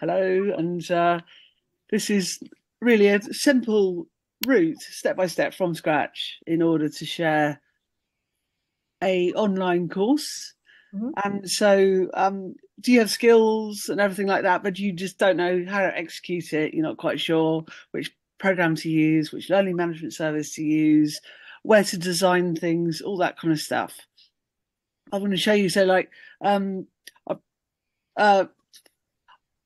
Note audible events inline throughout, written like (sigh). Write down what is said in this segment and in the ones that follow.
Hello, and uh, this is really a simple route, step by step from scratch, in order to share a online course. Mm-hmm. And so, um, do you have skills and everything like that, but you just don't know how to execute it? You're not quite sure which program to use, which learning management service to use, where to design things, all that kind of stuff. I want to show you. So, like, um, uh,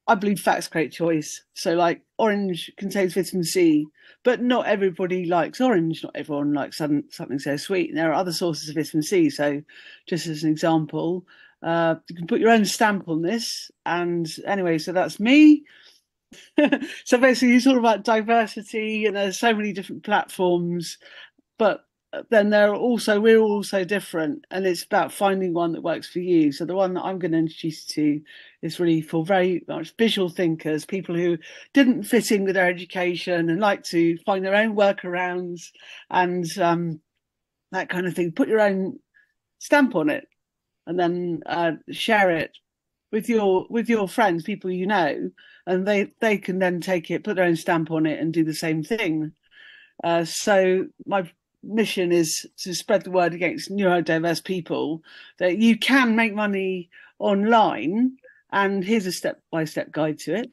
I believe facts create choice. So, like, orange contains vitamin C, but not everybody likes orange. Not everyone likes something, something so sweet. And there are other sources of vitamin C. So, just as an example, uh, you can put your own stamp on this. And anyway, so that's me. (laughs) so basically, it's all about diversity, and there's so many different platforms. But then there are also we're all so different and it's about finding one that works for you. So the one that i'm going to introduce you to is really for very much visual thinkers people who didn't fit in with their education and like to find their own workarounds and um, that kind of thing. Put your own stamp on it and then uh, share it with your with your friends people you know and they they can then take it put their own stamp on it and do the same thing. Uh, so my mission is to spread the word against neurodiverse people that you can make money online and here's a step by step guide to it.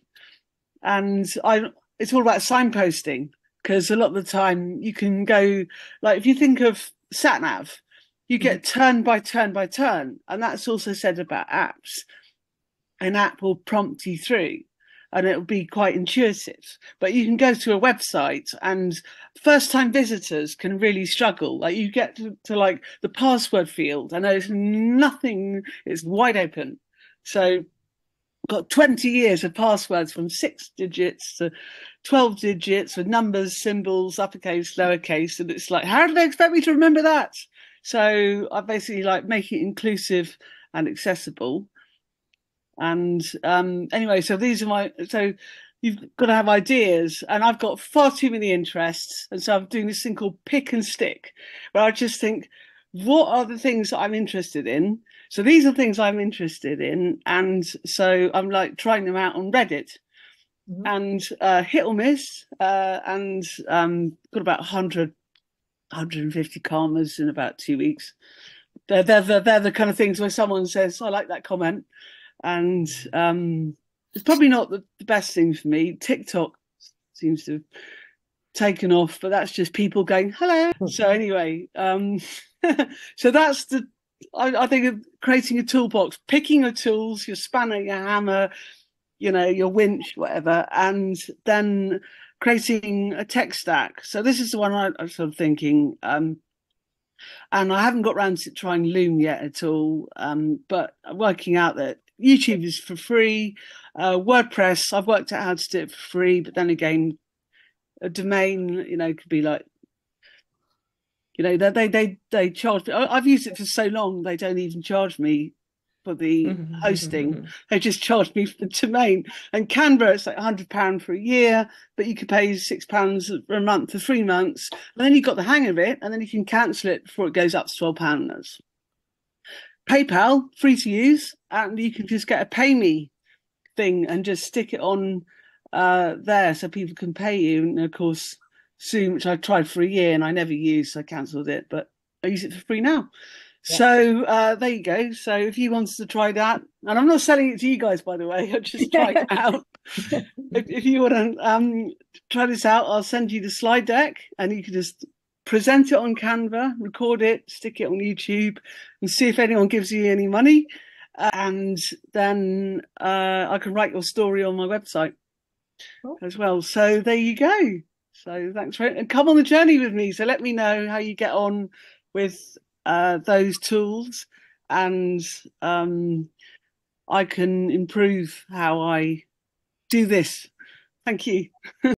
And i it's all about signposting because a lot of the time you can go like if you think of sat nav you get mm-hmm. turn by turn by turn and that's also said about apps. An app will prompt you through and it'll be quite intuitive. But you can go to a website and first time visitors can really struggle. Like you get to, to like the password field and there's nothing, it's wide open. So got 20 years of passwords from six digits to 12 digits with numbers, symbols, uppercase, lowercase. And it's like, how do they expect me to remember that? So I basically like make it inclusive and accessible. And um, anyway, so these are my so you've got to have ideas, and I've got far too many interests, and so I'm doing this thing called pick and stick, where I just think, what are the things that I'm interested in? So these are things I'm interested in, and so I'm like trying them out on Reddit. Mm-hmm. And uh, hit or miss, uh, and um, got about 100, 150 commas in about two weeks. They're, they're, they're, they're the kind of things where someone says, I like that comment and um, it's probably not the, the, best thing for me. TikTok seems to have taken off, but that's just people going hello. so anyway, um, (laughs) so that's the. I, I, think of creating a toolbox, picking your tools, your spanner, your hammer, you know, your winch, whatever, and then creating a tech stack. So this is the one I, I'm sort of thinking. Um, and I haven't got around to trying Loom yet at all, um, but working out that YouTube is for free. Uh, WordPress, I've worked out how to do it for free, but then again, a domain, you know, could be like, you know, they they they charge. Me. I've used it for so long, they don't even charge me for the mm-hmm. hosting. Mm-hmm. They just charge me for the domain. And Canva, it's like hundred pound for a year, but you could pay six pounds a month for three months, and then you've got the hang of it, and then you can cancel it before it goes up to twelve pounds. PayPal, free to use, and you can just get a pay me thing and just stick it on uh, there so people can pay you. And of course, Zoom, which I tried for a year and I never used, so I cancelled it, but I use it for free now. Yeah. So uh, there you go. So if you wanted to try that, and I'm not selling it to you guys, by the way, (laughs) I just tried it out. (laughs) if, if, you want to um, try this out, I'll send you the slide deck, and you can just present it on Canva, record it, stick it on YouTube, and see if anyone gives you any money. And then uh, I can write your story on my website cool. as well. So there you go. So thanks for it. And come on the journey with me. So let me know how you get on with uh, those tools, and um, I can improve how I do this. Thank you. (laughs)